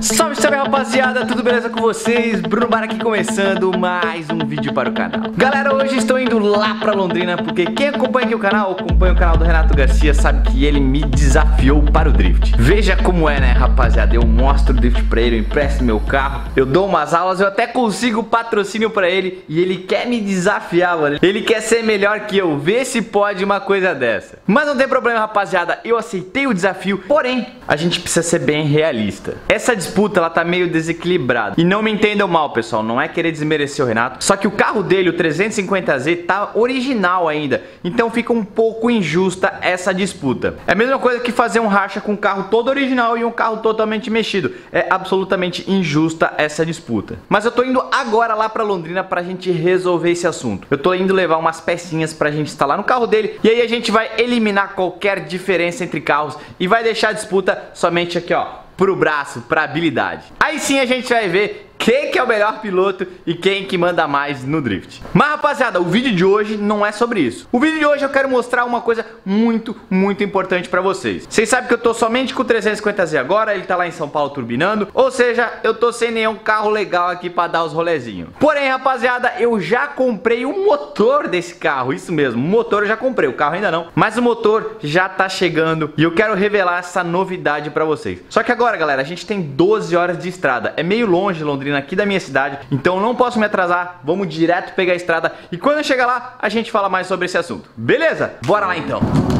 Salve, salve rapaziada, tudo beleza com vocês? Bruno Bar aqui começando mais um vídeo para o canal. Galera, hoje estou indo lá pra Londrina Porque quem acompanha aqui o canal, acompanha o canal do Renato Garcia Sabe que ele me desafiou para o drift. Veja como é, né rapaziada, eu mostro o drift pra ele, eu empresto meu carro Eu dou umas aulas, eu até consigo patrocínio pra ele E ele quer me desafiar, mano. Ele quer ser melhor que eu, vê se pode uma coisa dessa. Mas não tem problema rapaziada, eu aceitei o desafio Porém, a gente precisa ser bem realista. Essa disputa ela tá meio desequilibrada. E não me entendam mal, pessoal, não é querer desmerecer o Renato. Só que o carro dele, o 350Z, tá original ainda. Então fica um pouco injusta essa disputa. É a mesma coisa que fazer um racha com um carro todo original e um carro totalmente mexido. É absolutamente injusta essa disputa. Mas eu tô indo agora lá pra Londrina pra gente resolver esse assunto. Eu tô indo levar umas pecinhas pra gente instalar no carro dele. E aí a gente vai eliminar qualquer diferença entre carros e vai deixar a disputa somente aqui, ó pro braço, pra habilidade. Aí sim a gente vai ver quem que é o melhor piloto e quem que manda mais no drift. Mas rapaziada, o vídeo de hoje não é sobre isso. O vídeo de hoje eu quero mostrar uma coisa muito, muito importante pra vocês. Vocês sabem que eu tô somente com o 350Z agora, ele tá lá em São Paulo turbinando, ou seja, eu tô sem nenhum carro legal aqui pra dar os rolezinhos. Porém, rapaziada, eu já comprei o motor desse carro, isso mesmo, o motor eu já comprei, o carro ainda não, mas o motor já tá chegando e eu quero revelar essa novidade pra vocês. Só que agora, galera, a gente tem 12 horas de estrada, é meio longe Londrina aqui da minha cidade, então não posso me atrasar, vamos direto pegar a estrada e quando eu chegar lá, a gente fala mais sobre esse assunto. Beleza? Bora lá então!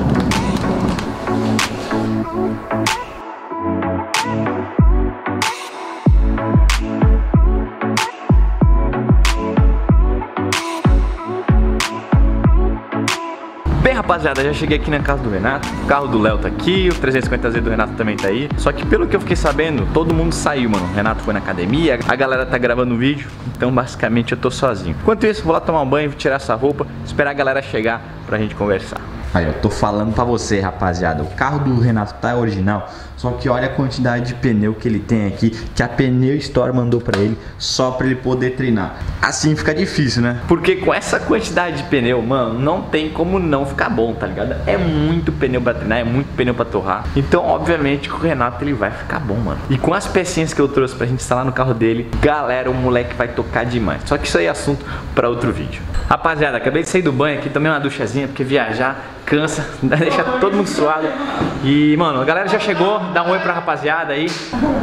Rapaziada, já cheguei aqui na casa do Renato. O carro do Léo tá aqui, o 350Z do Renato também tá aí. Só que pelo que eu fiquei sabendo, todo mundo saiu, mano. O Renato foi na academia, a galera tá gravando vídeo, então basicamente eu tô sozinho. Enquanto isso, vou lá tomar um banho, tirar essa roupa, esperar a galera chegar pra gente conversar. Aí, eu tô falando pra você, rapaziada. O carro do Renato tá original, só que olha a quantidade de pneu que ele tem aqui, que a Pneu Store mandou pra ele, só pra ele poder treinar. Assim fica difícil, né? Porque com essa quantidade de pneu, mano, não tem como não ficar bom, tá ligado? É muito pneu pra treinar, é muito pneu pra torrar. Então, obviamente, que o Renato ele vai ficar bom, mano. E com as pecinhas que eu trouxe pra gente instalar no carro dele, galera, o moleque vai tocar demais. Só que isso aí é assunto pra outro vídeo. Rapaziada, acabei de sair do banho aqui, tomei uma duchazinha, porque viajar cansa, deixa todo mundo suado. E, mano, a galera já chegou, dá um oi pra rapaziada aí.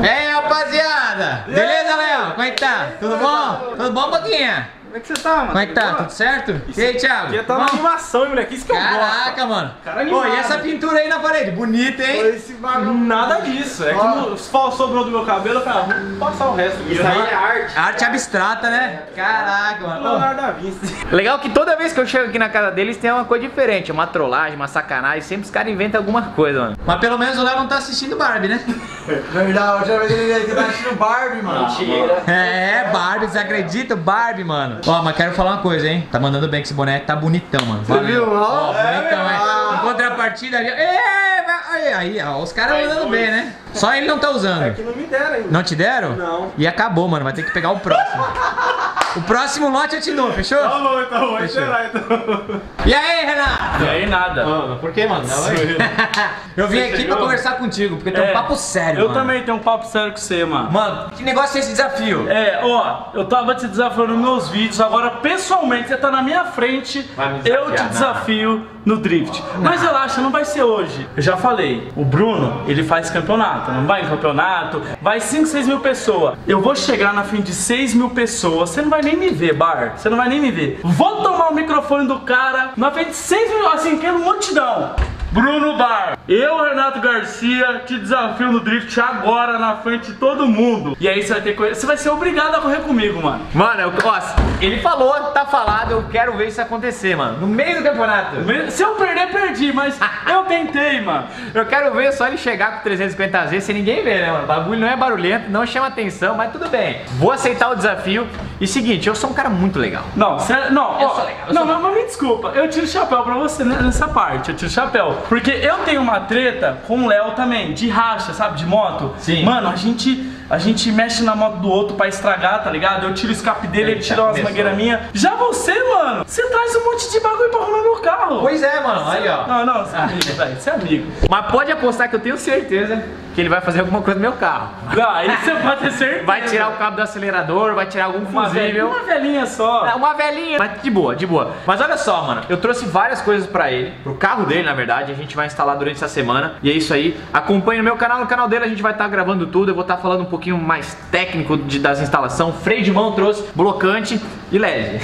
E aí, rapaziada? Beleza, Léo? Como é que tá? Tudo bom? Tudo bom, Boquinha? Como é que você tá, mano? Como é que tá? Tudo certo? E aí, Thiago? Já tá na animação, hein, moleque? Isso que eu gosto. Caraca, mano. Cara Pô, e essa pintura aí na parede? Bonita, hein? Esse bagulho. Nada disso. É que sobrou do meu cabelo, eu falei, ah, vou passar o resto. Isso aí é arte. Arte abstrata, né? Caraca, mano. Leonardo da Vinci. Legal que toda vez que eu chego aqui na casa deles tem uma coisa diferente, uma trollagem, uma sacanagem, sempre os caras inventam alguma coisa, mano. Mas pelo menos o Léo não tá assistindo Barbie, né? Verdade, a última vez ele tá assistindo Barbie, mano. Mentira. É, Barbie, você acredita? Barbie, mano. Ó, mas quero falar uma coisa, hein? Tá mandando bem que esse boneco tá bonitão, mano. Você viu? Ó, Ó, bonitão, é, é. Em contrapartida ali, vai- aí, aí, ó, os caras mandando bem, né? Só ele não tá usando. Que não me deram ainda. Não te deram? Não. E acabou, mano. Vai ter que pegar o próximo. O próximo lote eu te dou, fechou? Tá bom, tá bom. Fechou. Será, então. E aí, Renato? E aí nada. Mano, por que, mano? eu vim Você aqui chegou? pra conversar contigo, porque tem um É, papo sério, Eu mano. também tenho um papo sério com você, mano. Mano, que negócio é esse desafio? É, ó, eu tava te desafiando nos meus vídeos, agora pessoalmente você tá na minha frente, Vai me eu te desafio no drift. Mas relaxa, não vai ser hoje. Eu já falei, o Bruno, ele faz campeonato, não vai em campeonato, vai 5, 6 mil pessoas. Eu vou chegar na frente de 6 mil pessoas, você não vai nem me ver, Bar, você não vai nem me ver. Vou tomar o microfone do cara, na frente de 6 mil, assim, que é multidão. Bruno Bar, eu, Renato Garcia, te desafio no drift agora na frente de todo mundo. E aí você vai ter que. Você vai ser obrigado a correr comigo, mano. Mano, eu, ó, ele falou, tá falado, eu quero ver isso acontecer, mano. No meio do campeonato. Se eu perder, perdi, mas eu tentei, mano. Eu quero ver só ele chegar com 350Z sem ninguém ver, né, mano? O bagulho não é barulhento, não chama atenção, mas tudo bem. Vou aceitar o desafio. E seguinte, eu sou um cara muito legal. Não, não, Eu ó, sou legal, eu não, sou mas, mas me desculpa, eu tiro o chapéu pra você nessa parte, eu tiro o chapéu. Porque eu tenho uma treta com o Léo também, de racha, sabe, de moto. Sim. Mano, a gente, a gente mexe na moto do outro pra estragar, tá ligado? Eu tiro o escape dele, ele tira umas mangueiras minhas. Já você, mano, você traz um monte de bagulho pra arrumar meu carro. Pois é, mano. Aí, ó. Não, não, você é amigo, velho, você é amigo. Mas pode apostar que eu tenho certeza que ele vai fazer alguma coisa no meu carro. Não, aí você pode ter certeza. Vai tirar o cabo do acelerador, vai tirar algum uma velhinha, fusível. uma velhinha só. É, uma velhinha. Mas de boa, de boa. Mas olha só, mano. Eu trouxe várias coisas pra ele. Pro carro dele, na verdade. A gente vai instalar durante essa semana. E é isso aí. Acompanhe no meu canal. No canal dele a gente vai estar gravando tudo. Eu vou estar falando um pouquinho mais técnico de, das instalações. Freio de mão trouxe, blocante e LED.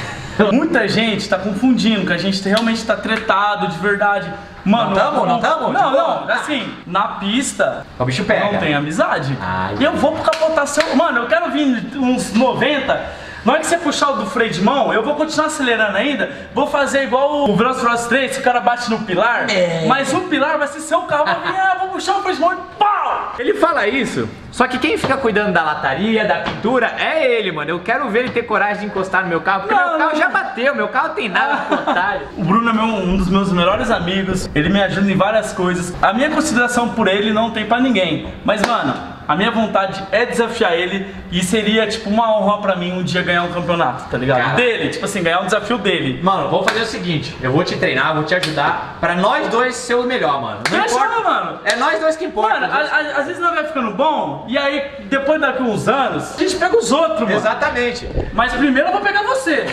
Muita gente tá confundindo que a gente realmente tá tretado de verdade. Mano, Não tamo? Não tamo? Não, não, assim, na pista O bicho pega. não tem amizade. Ai. Eu vou pro capotação. Mano, eu quero vir uns 90. Na hora que você puxar o do freio de mão, eu vou continuar acelerando ainda. Vou fazer igual o Velociraptor 3, que o cara bate no pilar. É. Mas o pilar vai ser seu carro. Vai vir, ah, vou puxar o freio de mão e pau! Ele fala isso, só que quem fica cuidando da lataria, da pintura, é ele, mano. Eu quero ver ele ter coragem de encostar no meu carro, porque Não, meu carro não. já bateu, meu carro tem nada de otário. O Bruno é meu- um dos meus melhores amigos, ele me ajuda em várias coisas. A minha consideração por ele não tem pra ninguém. Mas, mano, a minha vontade é desafiar ele e seria, tipo, uma honra pra mim um dia ganhar um campeonato, tá ligado? Cara. Dele, tipo assim, ganhar um desafio dele. Mano, vamos fazer o seguinte: eu vou te treinar, vou te ajudar pra nós dois ser o melhor, mano. Não Deixa importa. mano. É nós dois que importa. Mano, às vezes não vai ficando bom, e aí, depois daqui uns anos, a gente pega os outros, mano. Exatamente. Mas primeiro eu vou pegar você.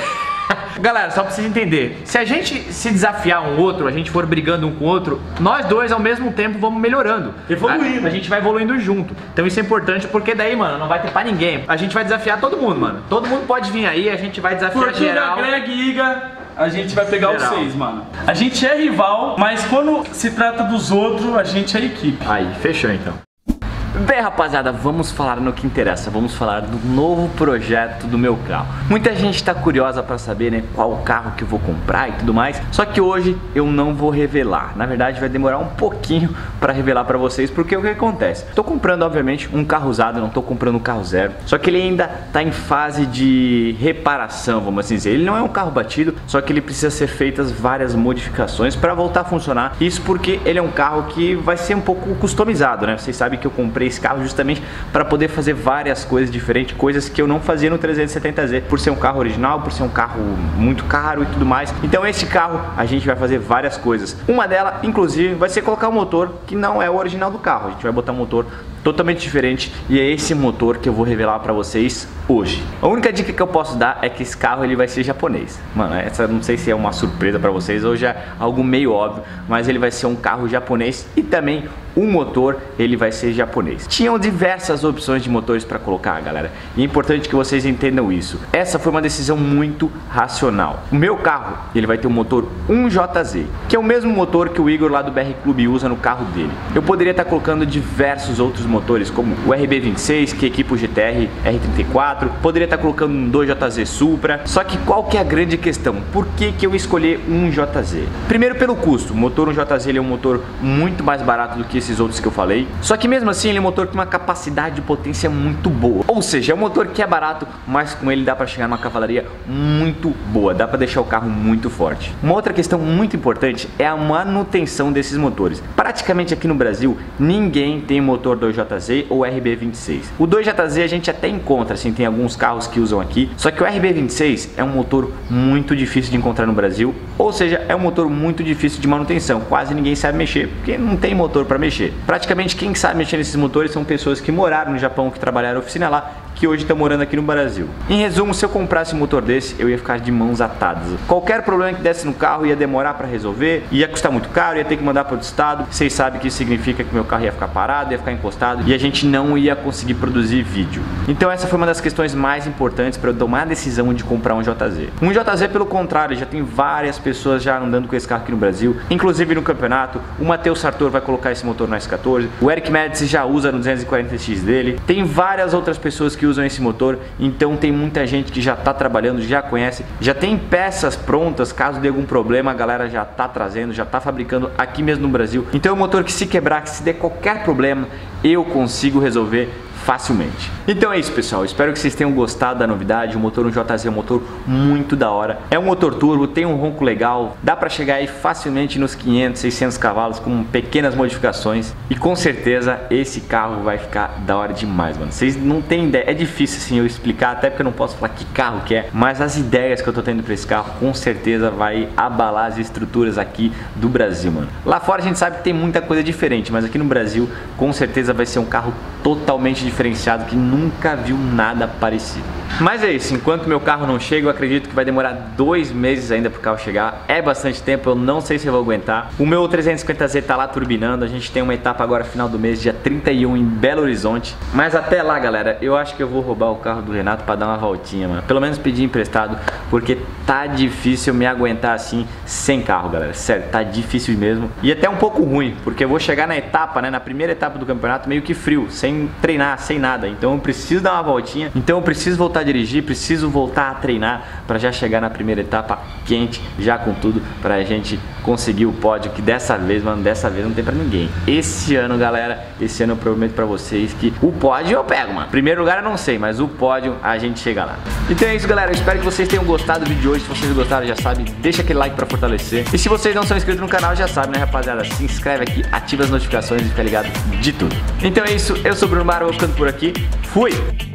Galera, só pra vocês entenderem, se a gente se desafiar um outro, a gente for brigando um com o outro, nós dois ao mesmo tempo vamos melhorando. Evoluindo. A, a gente vai evoluindo junto. Então isso é importante porque daí, mano, não vai ter pra ninguém. A gente vai desafiar todo mundo, mano. Todo mundo pode vir aí, a gente vai desafiar Fortuna, geral. Greg Iga, a gente vai pegar os seis, mano. A gente é rival, mas quando se trata dos outros, a gente é equipe. Aí, fechou então. Bem, rapaziada, vamos falar no que interessa. Vamos falar do novo projeto do meu carro. Muita gente está curiosa para saber, né, qual carro que eu vou comprar e tudo mais. Só que hoje eu não vou revelar. Na verdade, vai demorar um pouquinho para revelar para vocês, porque o que acontece? Tô comprando, obviamente, um carro usado, não tô comprando um carro zero. Só que ele ainda tá em fase de reparação, vamos assim dizer. Ele não é um carro batido, só que ele precisa ser feitas várias modificações para voltar a funcionar. Isso porque ele é um carro que vai ser um pouco customizado, né? Vocês sabem que eu comprei esse carro justamente para poder fazer várias coisas diferentes, coisas que eu não fazia no 370Z, por ser um carro original, por ser um carro muito caro e tudo mais. Então esse carro a gente vai fazer várias coisas. Uma delas, inclusive, vai ser colocar um motor que não é o original do carro. A gente vai botar um motor totalmente diferente e é esse motor que eu vou revelar para vocês hoje. A única dica que eu posso dar é que esse carro ele vai ser japonês. Mano, essa não sei se é uma surpresa para vocês ou já é algo meio óbvio, mas ele vai ser um carro japonês e também o motor ele vai ser japonês. Tinham diversas opções de motores para colocar, galera. E é importante que vocês entendam isso. Essa foi uma decisão muito racional. O meu carro, ele vai ter um motor 1JZ, que é o mesmo motor que o Igor lá do BR Clube usa no carro dele. Eu poderia estar colocando diversos outros motores, como o RB26, que equipa o GTR R34, poderia estar colocando um 2JZ Supra. Só que qual que é a grande questão? Por que, que eu escolhi um JZ? Primeiro pelo custo. O motor 1JZ ele é um motor muito mais barato do que esses outros que eu falei. Só que mesmo assim ele é um motor com uma capacidade de potência muito boa. Ou seja, é um motor que é barato, mas com ele dá para chegar numa cavalaria muito boa, dá para deixar o carro muito forte. Uma outra questão muito importante é a manutenção desses motores. Praticamente aqui no Brasil, ninguém tem motor 2JZ ou RB26. O 2JZ a gente até encontra, assim, tem alguns carros que usam aqui, só que o RB26 é um motor muito difícil de encontrar no Brasil, ou seja, é um motor muito difícil de manutenção, quase ninguém sabe mexer, porque não tem motor para mexer. Praticamente quem sabe mexer nesses motores são pessoas que moraram no Japão, que trabalharam oficina lá, que hoje estão morando aqui no Brasil. Em resumo, se eu comprasse um motor desse, eu ia ficar de mãos atadas. Qualquer problema que desse no carro ia demorar para resolver, ia custar muito caro, ia ter que mandar para outro estado. Vocês sabem que isso significa que meu carro ia ficar parado, ia ficar encostado e a gente não ia conseguir produzir vídeo. Então essa foi uma das questões mais importantes para eu tomar a decisão de comprar um JZ. Um JZ, pelo contrário, já tem várias pessoas já andando com esse carro aqui no Brasil, inclusive no campeonato. O Matheus Sartor vai colocar esse motor no S14, o Eric Médici já usa no 240X dele. Tem várias outras pessoas que usam esse motor, então tem muita gente que já está trabalhando, já conhece, já tem peças prontas, caso dê algum problema, a galera já está trazendo, já está fabricando aqui mesmo no Brasil. Então é um motor que se quebrar, que se der qualquer problema, eu consigo resolver facilmente. Então é isso, pessoal. Espero que vocês tenham gostado da novidade. O motor 1JZ é um motor muito da hora. É um motor turbo, tem um ronco legal, dá para chegar aí facilmente nos 500, 600 cavalos com pequenas modificações. E com certeza esse carro vai ficar da hora demais, mano. Vocês não têm ideia. É difícil assim eu explicar, até porque eu não posso falar que carro que é, mas as ideias que eu tô tendo para esse carro com certeza vai abalar as estruturas aqui do Brasil, mano. Lá fora a gente sabe que tem muita coisa diferente, mas aqui no Brasil com certeza vai ser um carro totalmente diferenciado que nunca viu nada parecido. Mas é isso, enquanto meu carro não chega, eu acredito que vai demorar dois meses ainda pro carro chegar. É bastante tempo, eu não sei se eu vou aguentar. O meu 350Z tá lá turbinando, a gente tem uma etapa agora final do mês, dia 31 em Belo Horizonte. Mas até lá, galera, eu acho que eu vou roubar o carro do Renato para dar uma voltinha, mano. Pelo menos pedir emprestado, porque tá difícil me aguentar assim sem carro, galera. Sério, tá difícil mesmo. E até um pouco ruim, porque eu vou chegar na etapa, né, na primeira etapa do campeonato meio que frio, sem treinar, sem nada. Então eu preciso dar uma voltinha. Então eu preciso voltar a dirigir, preciso voltar a treinar para já chegar na primeira etapa quente, já com tudo, pra gente conseguir o pódio, que dessa vez, mano, dessa vez não tem pra ninguém. Esse ano, galera, esse ano eu prometo pra vocês que o pódio eu pego, mano. Primeiro lugar eu não sei, mas o pódio a gente chega lá. Então é isso, galera. Eu espero que vocês tenham gostado do vídeo de hoje. Se vocês gostaram, já sabe, deixa aquele like pra fortalecer. E se vocês não são inscritos no canal, já sabe, né, rapaziada? Se inscreve aqui, ativa as notificações e fica ligado de tudo. Então é isso. Eu sou o Bruno Barro, vou ficando por aqui. Fui!